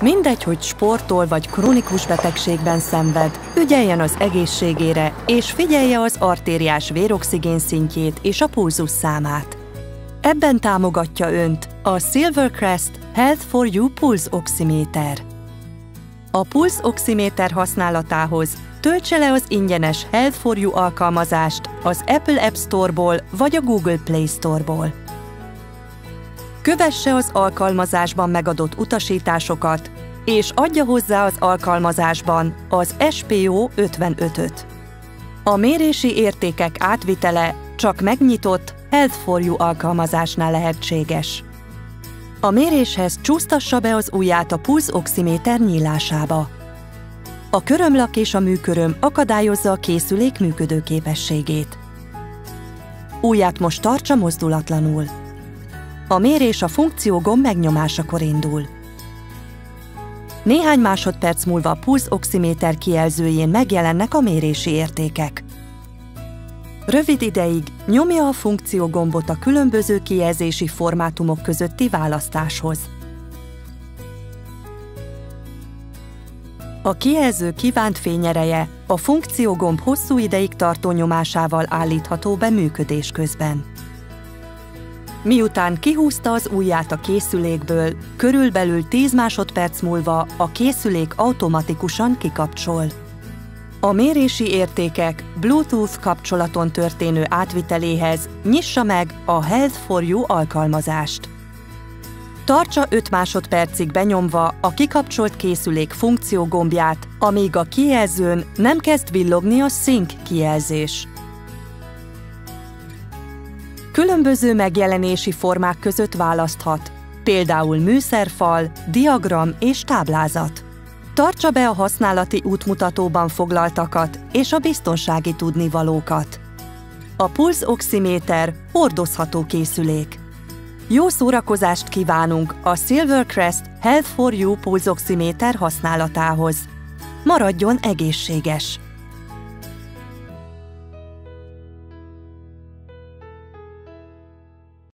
Mindegy, hogy sportol vagy krónikus betegségben szenved, ügyeljen az egészségére és figyelje az artériás véroxigén szintjét és a pulzus számát. Ebben támogatja Önt a Silvercrest Health for You Pulse Oximeter. A Pulse Oximeter használatához töltse le az ingyenes Health for You alkalmazást az Apple App Store-ból vagy a Google Play Store-ból. Kövesse az alkalmazásban megadott utasításokat, és adja hozzá az alkalmazásban az SPO 55-öt. A mérési értékek átvitele csak megnyitott Health for You alkalmazásnál lehetséges. A méréshez csúsztassa be az ujját a pulzoximéter nyílásába. A körömlak és a műköröm akadályozza a készülék működőképességét. Ujját most tartsa mozdulatlanul. A mérés a funkció gomb megnyomásakor indul. Néhány másodperc múlva a pulzoximéter kijelzőjén megjelennek a mérési értékek. Rövid ideig nyomja a funkció gombot a különböző kijelzési formátumok közötti választáshoz. A kijelző kívánt fényereje a funkciógomb hosszú ideig tartó nyomásával állítható be működés közben. Miután kihúzta az ujját a készülékből, körülbelül 10 másodperc múlva a készülék automatikusan kikapcsol. A mérési értékek Bluetooth kapcsolaton történő átviteléhez nyissa meg a Health for You alkalmazást. Tartsa 5 másodpercig benyomva a kikapcsolt készülék funkciógombját, amíg a kijelzőn nem kezd villogni a Sync kijelzés. Különböző megjelenési formák között választhat, például műszerfal, diagram és táblázat. Tartsa be a használati útmutatóban foglaltakat és a biztonsági tudnivalókat. A Pulse Oximeter hordozható készülék. Jó szórakozást kívánunk a Silvercrest Health for You Pulse Oximeter használatához. Maradjon egészséges!